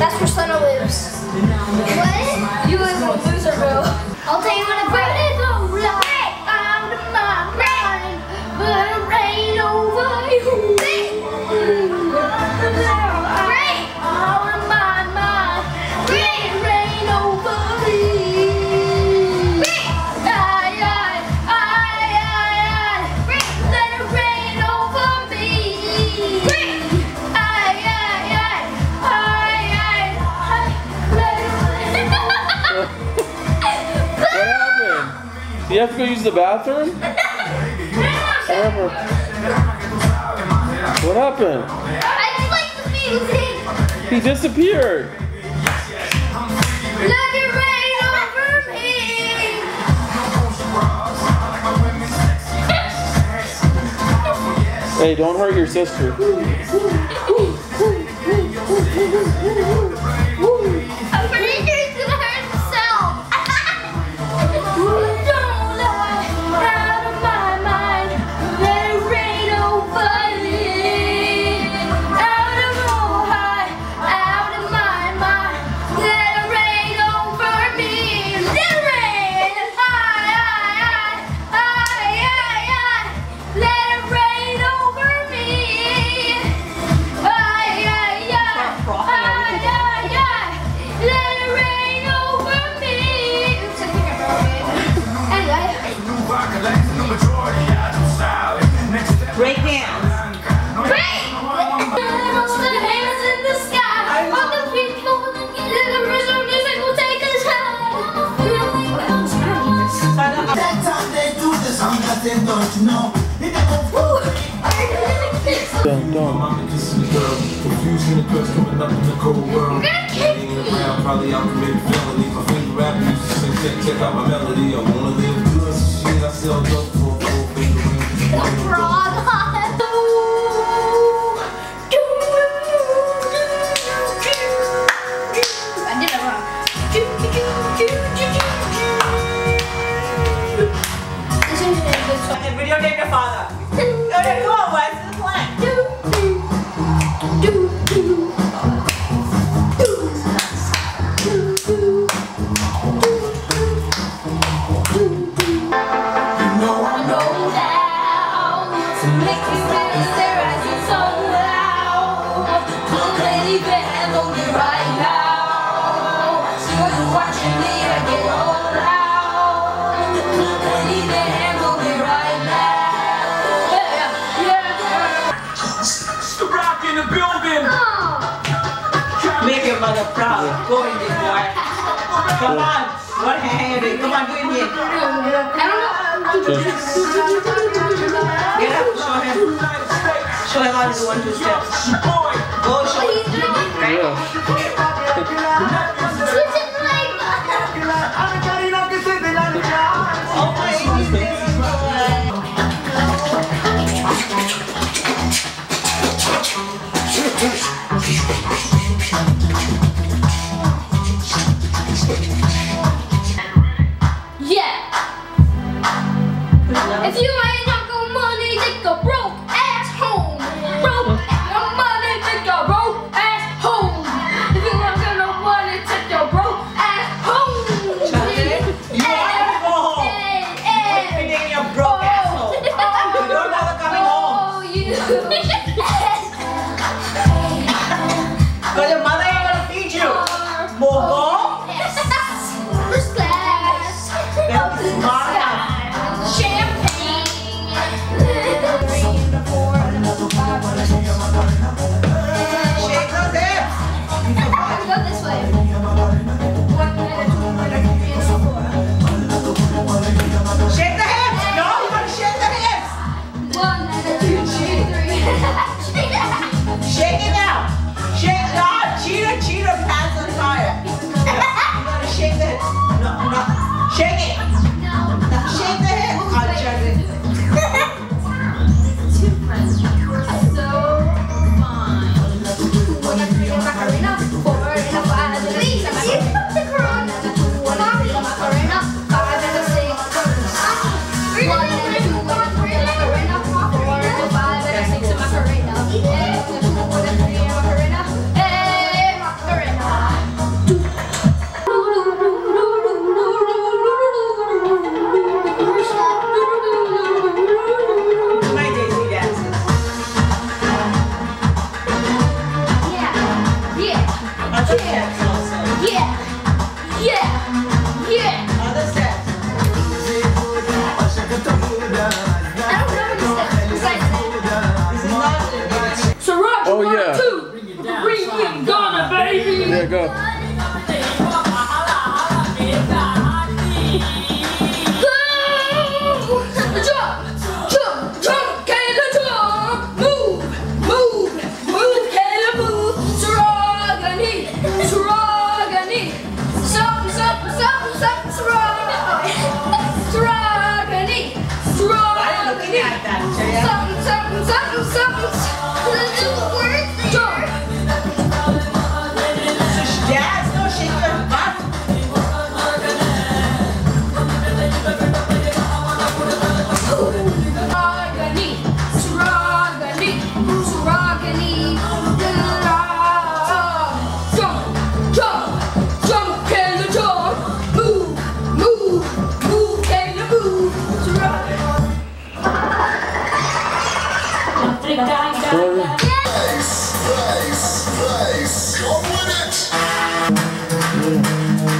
That's for You have to go use the bathroom? Whatever. What happened? I like the music. He disappeared. It over me. hey, don't hurt your sister. I'm. Uh, Confusion and coming up in the cold world. Hanging around, probably out committing felonies. My favorite rap music, sing, check, check out my melody. I wanna live good, shit, I sell dope for a full finger. the building. Make your mother proud. Go in this boy. Come on. What hand it? Come on, do it again. I don't know. Get up, show him. Show him how to do one, two steps. Go show him. Yeah. oh my goodness. Watch your hands also. Yeah. Yeah. Yeah. Other steps. I don't know any steps besides that. So rock, yeah. two. Bring him, gonna, baby. There you go. big die, die, nice, nice. Come with it. Yeah.